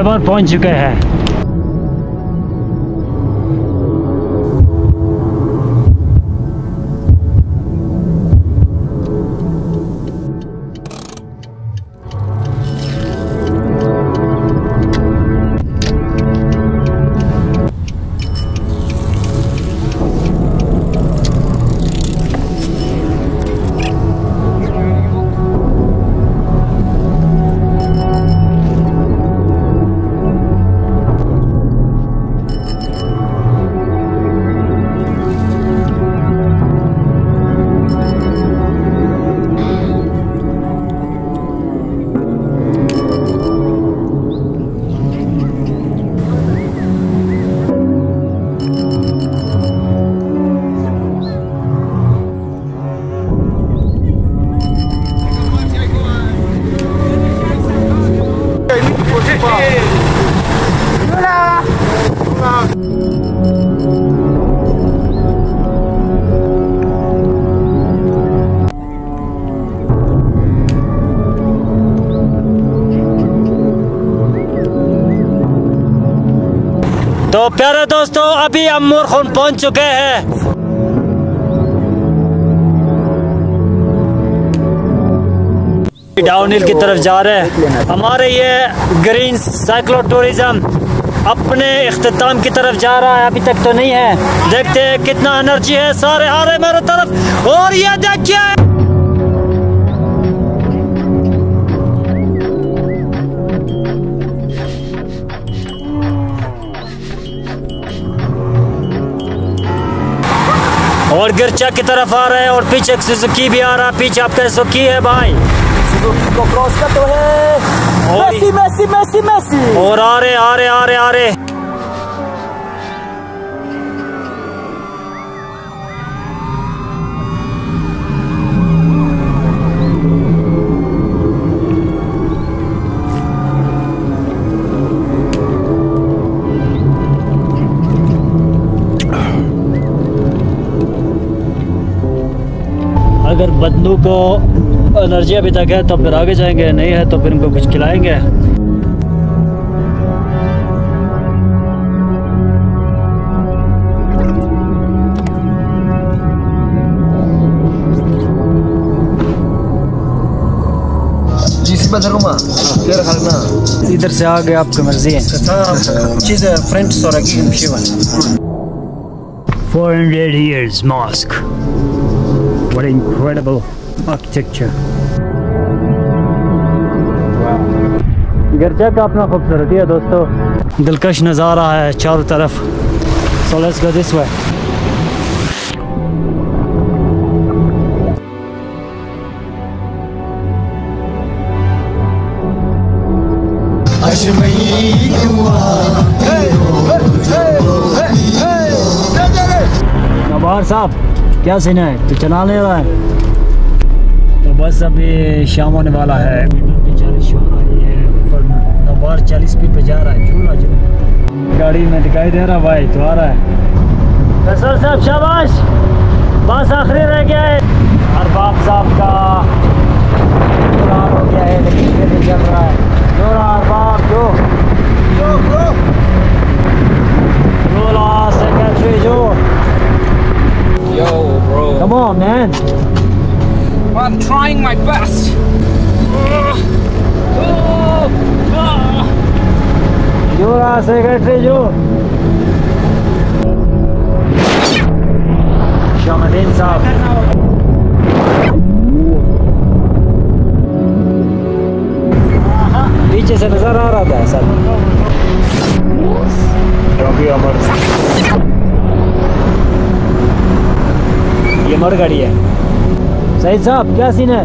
خیبر پہنچ چکے ہیں۔ تو پیارے دوستو، ابھی ہم مورخون پہنچ چکے ہیں۔ ڈاؤن ہل کی طرف جا رہے ہیں۔ ہمارے یہ گرین سائیکلو ٹوریزم اپنے اختتام کی طرف جا رہا ہے، ابھی تک تو نہیں ہے۔ دیکھتے ہیں کتنا انرجی ہے سارے آ رہے میرے طرف۔ اور یہ دیکھیے۔ اور گرچا کی طرف آ رہے ہیں اور پیچھے سزوکی بھی آ رہا ہے، پیچھے آپ کا سزوکی ہے بھائی۔ کو کراس کرتے ہوئے میسی میسی میسی میسی اور آ رہے آ رہے آ رہے آ رہے اگر بدنو کو انرجی ابھی تک ہے تو پھر آگے جائیں گے نہیں ہے تو پھر ان کو کچھ کھلائیں گے۔ جی ادھر سے آگے آپ کی مرضی ہے۔ مشیوان 400 years mosque. What incredible architecture. گرجا کا اپنا خوبصورتی ہے دوستو دلکش نظارہ ہے چاروں طرف So let's go this way. نوار صاحب کیا سین ہے تو چلا نہیں رہا ہے تو بس ابھی شام ہونے والا ہے۔ چالیس شو رہی ہے اوپر نوار چالیس اسپیڈ پہ جا رہا ہے۔ جھولا جھولا۔ گاڑی میں دکھائی دے رہا بھائی، تو آ رہا ہے۔ فیصل صاحب، شاباش، بس آخری رہ گیا ہے۔ ارباب صاحب کا ہو گیا ہے، لیکن چل رہا ہے۔ جو رہا، ارباب جو fast. جو رہا سیکرٹری جو شامدین صاحب پیچھے سے نظر آ رہا تھا سر یہ مر گاڑی ہے سعید صاحب کیا سین ہے